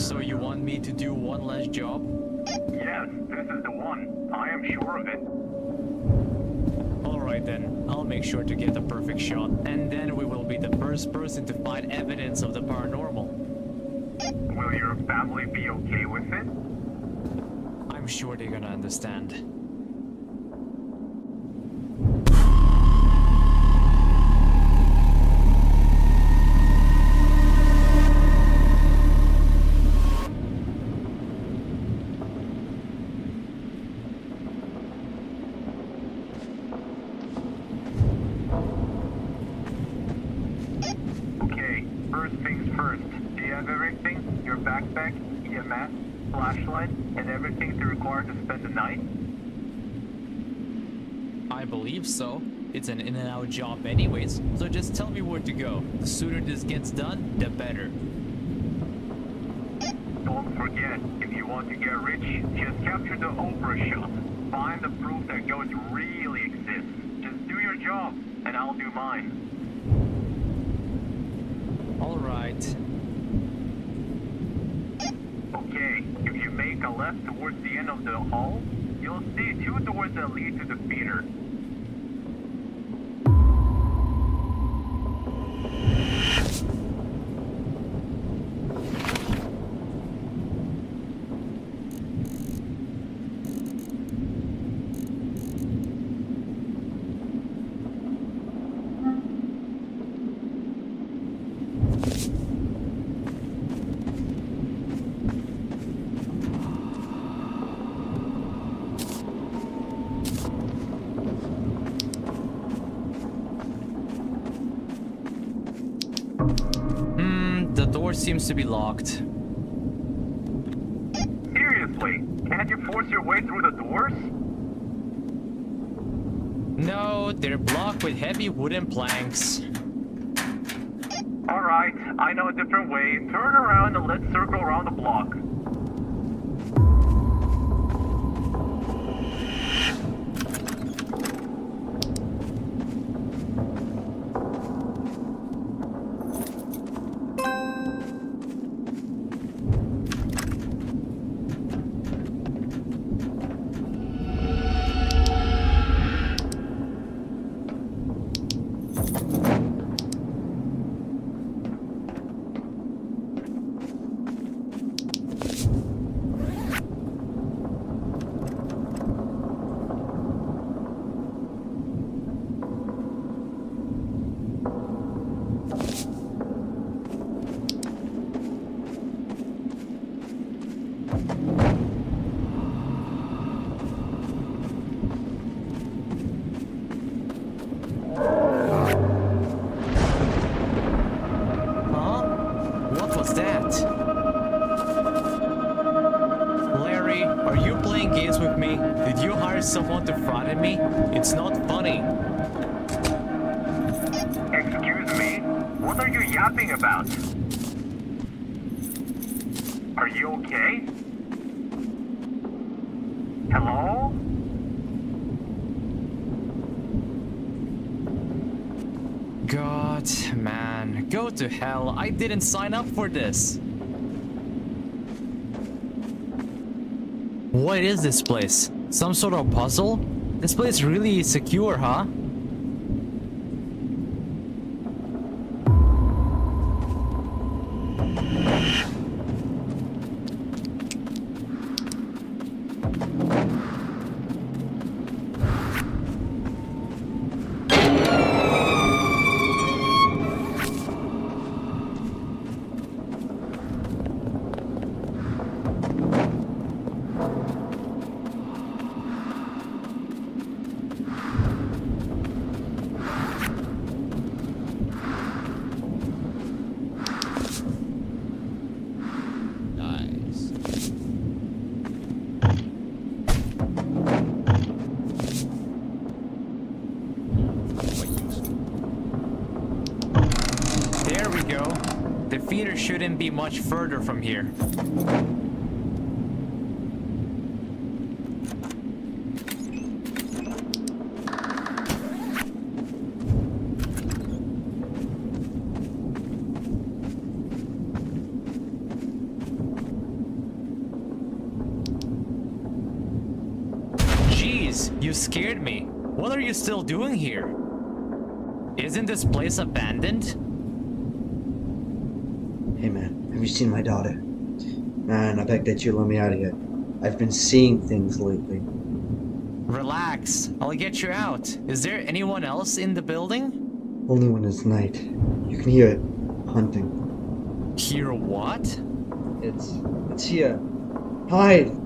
So you want me to do one last job? Yes, this is the one. I am sure of it. Alright then, I'll make sure to get the perfect shot, and then we will be the first person to find evidence of the paranormal. Will your family be okay with it? I'm sure they're gonna understand. Okay, first things first. Do you have everything? Your backpack, EMF, flashlight, and everything to require to spend the night? I believe so. It's an in and out job anyways, so where to go. The sooner this gets done, the better. Don't forget, if you want to get rich, just capture the proper shot. Find the proof that ghosts really exist. Just do your job, and I'll do mine. Alright. Okay, if you make a left towards the end of the hall, you'll see two doors that lead to the theater. Hmm, the door seems to be locked. Seriously, can't you force your way through the doors? No, they're blocked with heavy wooden planks. Alright, I know a different way. Turn around and let's circle around the block. I didn't sign up for this. What is this place? Some sort of puzzle? This place really is secure, huh? Scared me. What are you still doing here? Isn't this place abandoned? Hey man, have you seen my daughter? Man, I beg that you let me out of here. I've been seeing things lately. Relax, I'll get you out. Is there anyone else in the building? Only when it's night. You can hear it hunting. Hear what? It's it's here. Hide!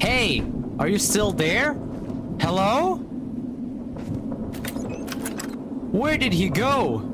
Hey, are you still there? Hello? Where did he go?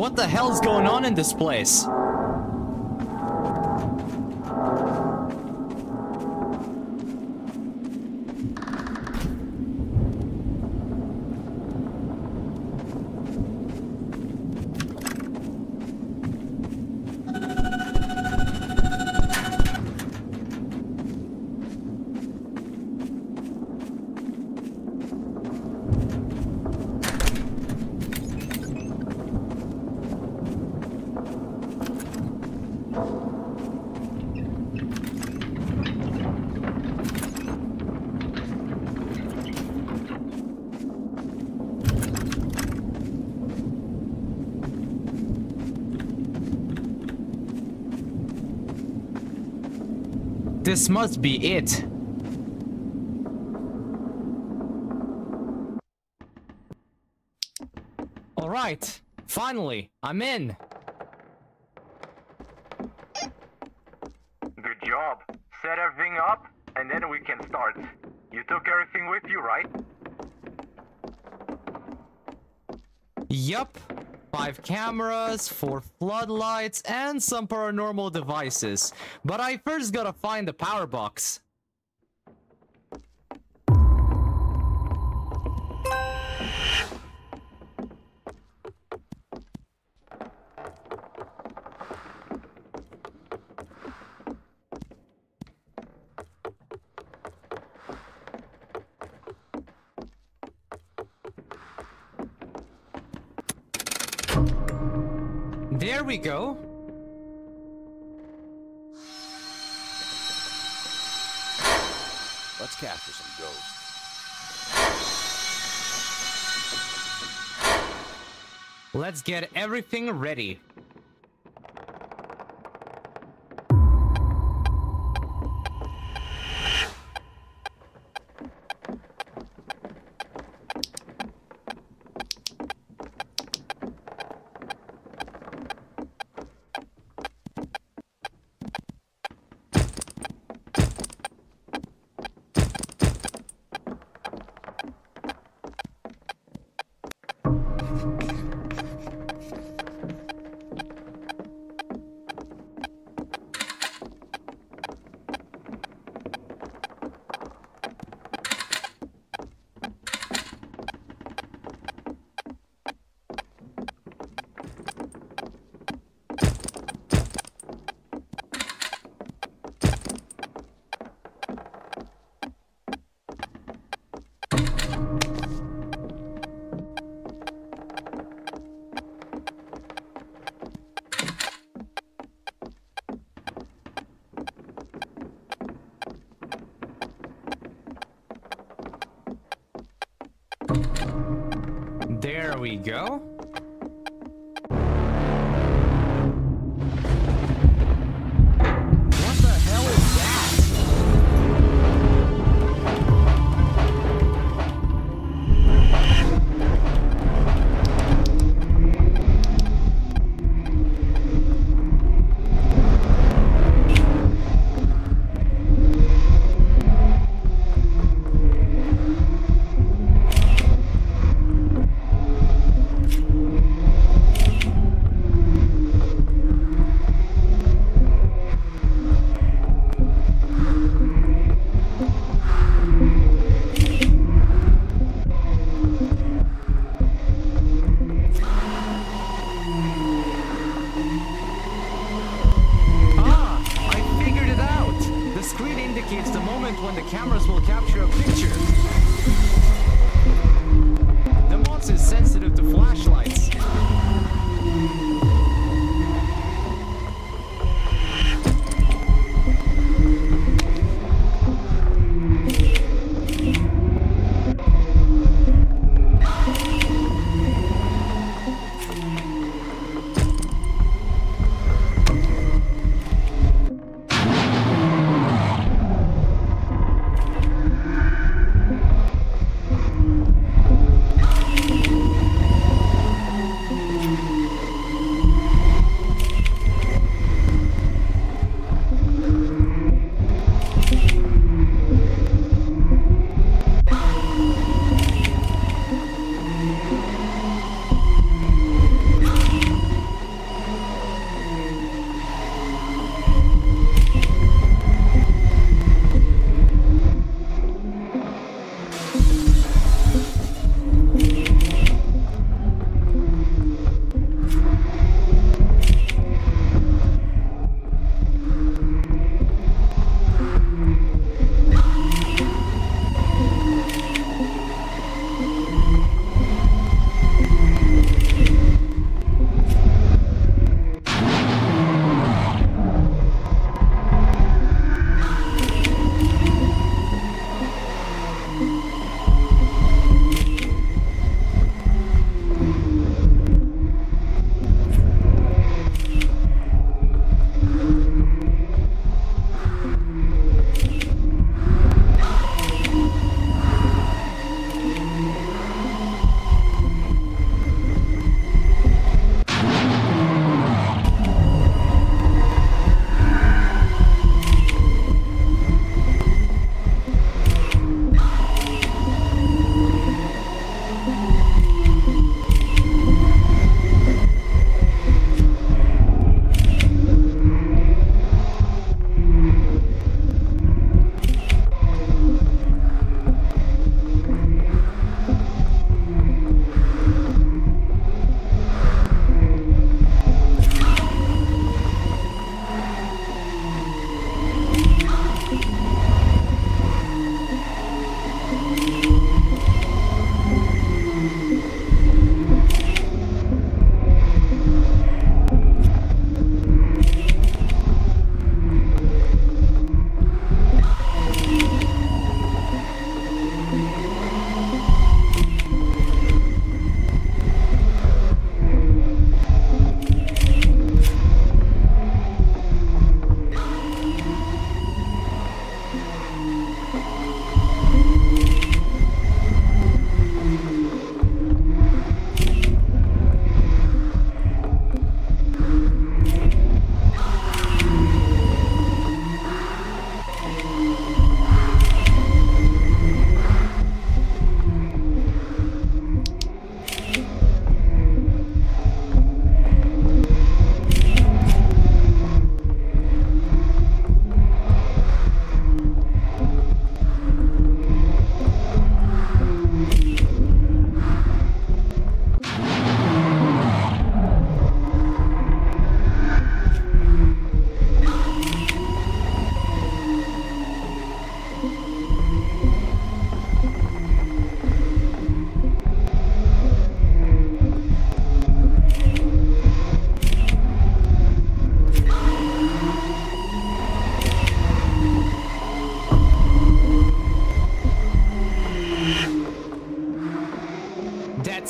What the hell's going on in this place? This must be it. Alright, finally, I'm in. Good job. Set everything up, and then we can start. You took everything with you, right? Yup. Five cameras, four floodlights, and some paranormal devices. But I first gotta find the power box. We go. Let's capture some ghosts. Let's get everything ready. We go.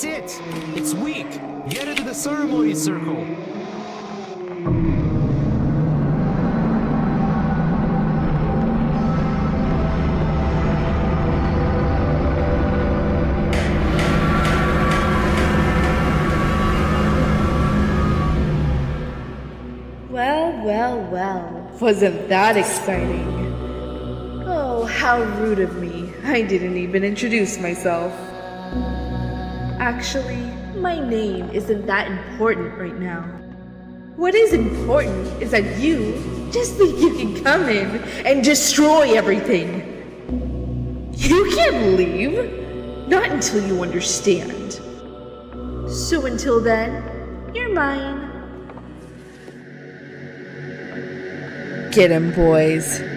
That's it! It's weak! Get into the ceremony circle! Well, well, well. Wasn't that exciting? Oh, how rude of me. I didn't even introduce myself. Actually, my name isn't that important right now. What is important is that you just think you can come in and destroy everything. You can't leave. Not until you understand. So until then, you're mine. Get him, boys.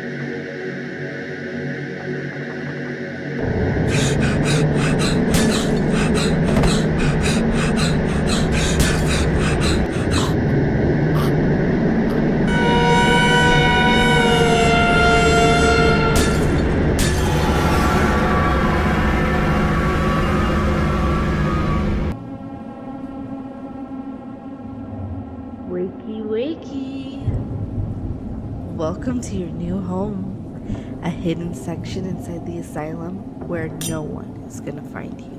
Section inside the asylum where no one is gonna find you.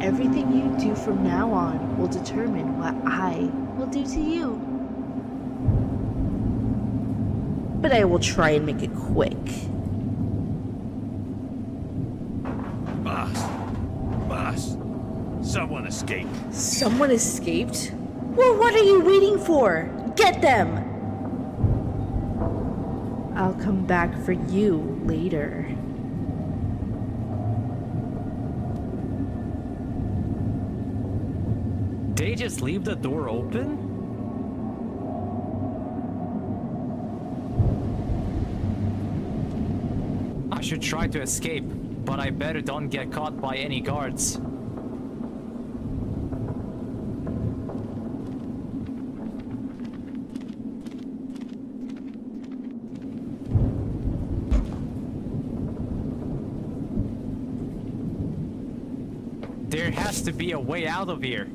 Everything you do from now on will determine what I will do to you. But I will try and make it quick. Boss. Boss. Someone escaped. Someone escaped? Well, what are you waiting for? Get them! I'll come back for you later. They just leave the door open? I should try to escape, but I better don't get caught by any guards. There has to be a way out of here.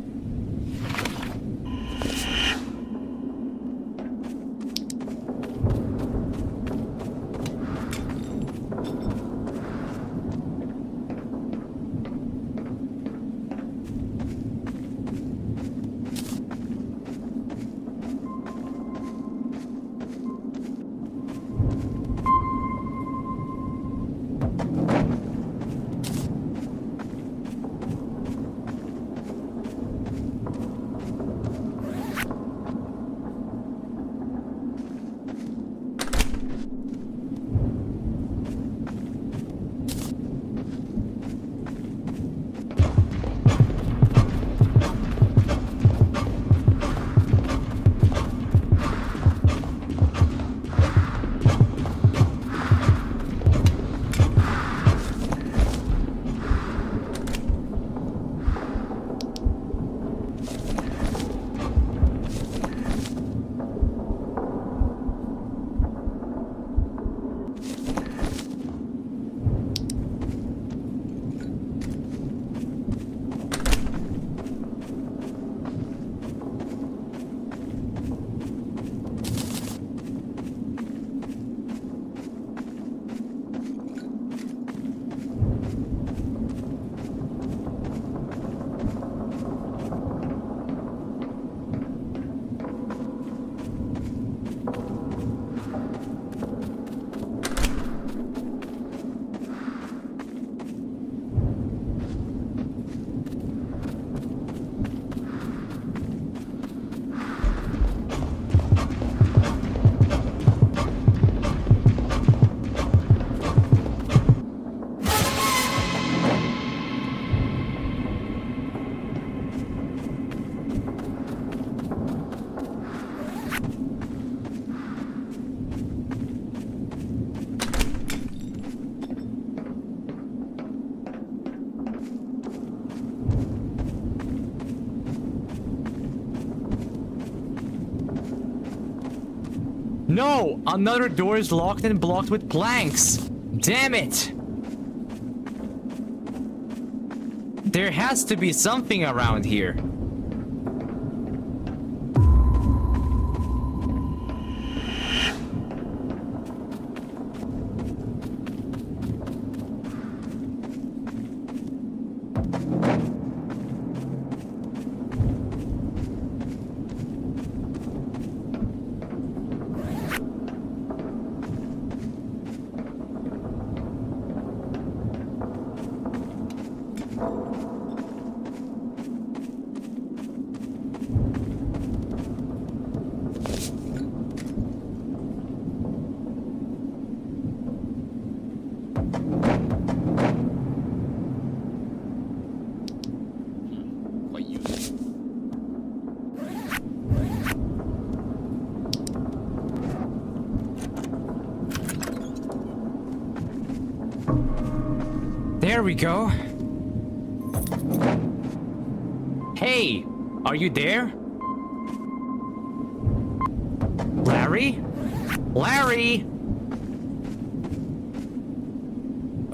No! Another door is locked and blocked with planks! Damn it! There has to be something around here. There we go. Hey, are you there? Larry? Larry?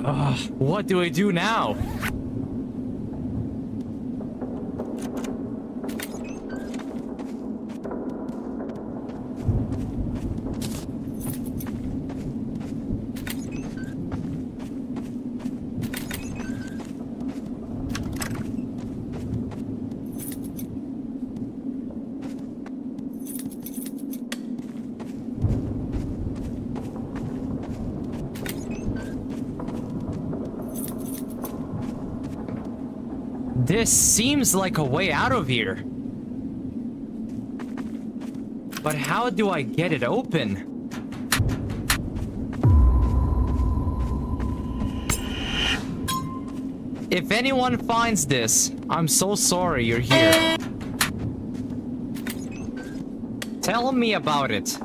Ugh, what do I do now? This seems like a way out of here. But how do I get it open? If anyone finds this, I'm so sorry you're here. Tell me about it.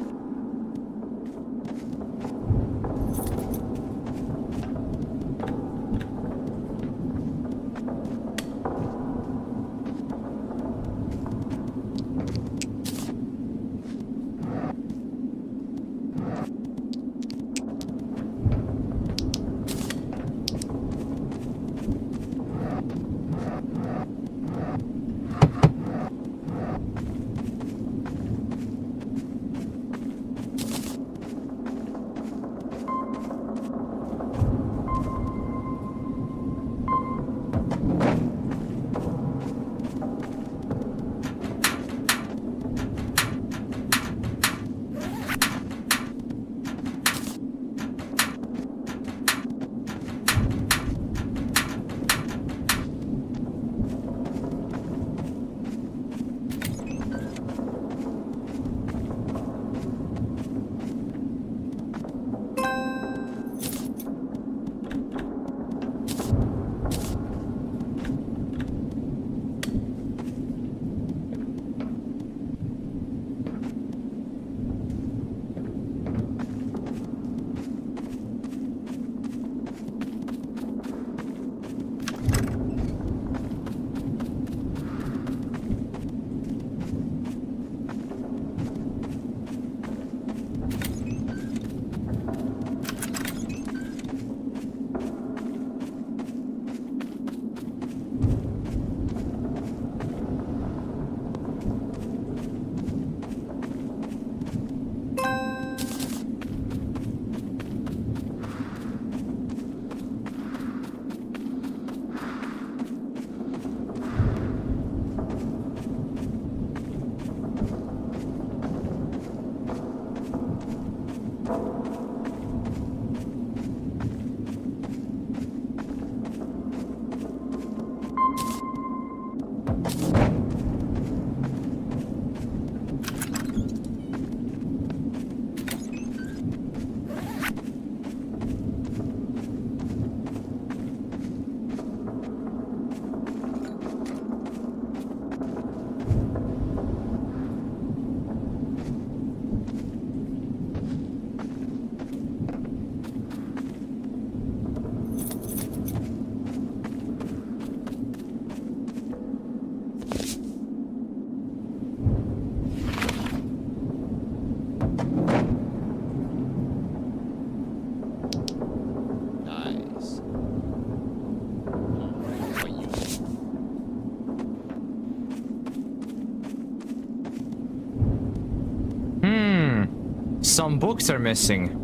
Some books are missing.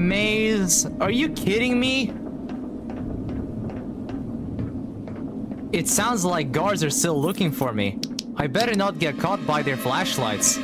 Maze? Are you kidding me? It sounds like guards are still looking for me. I better not get caught by their flashlights.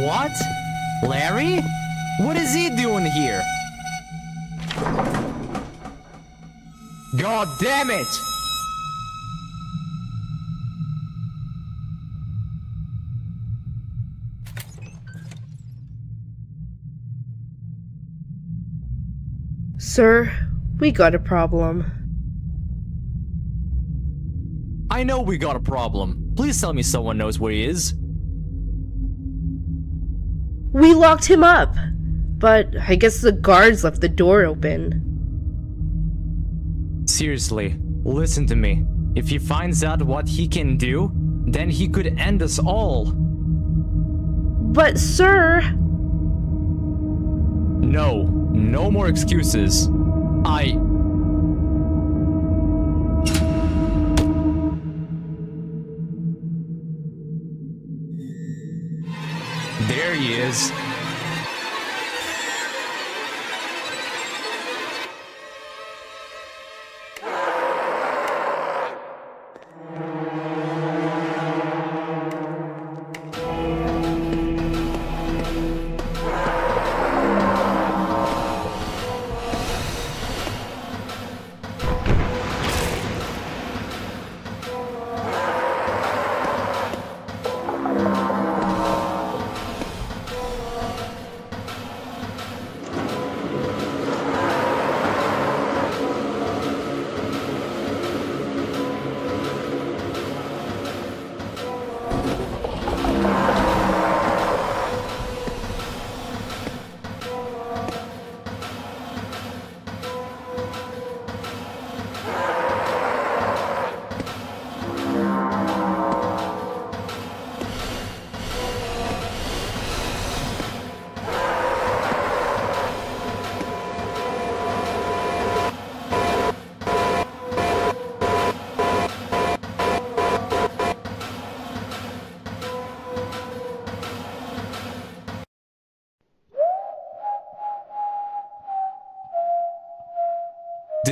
What? Larry? What is he doing here? God damn it! Sir, we got a problem. I know we got a problem. Please tell me someone knows where he is. We locked him up, but I guess the guards left the door open. Seriously, listen to me. If he finds out what he can do, then he could end us all. But, sir, No, no more excuses. I. There he is.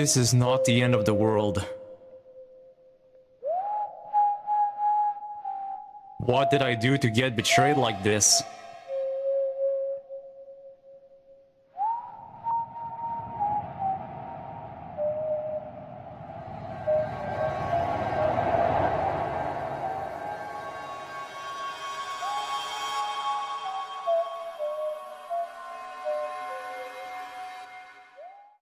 This is not the end of the world. What did I do to get betrayed like this?